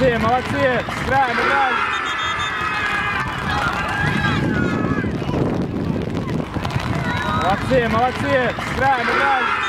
Молодцы, молодцы! Играем, играем! Молодцы, молодцы! Играем, играем!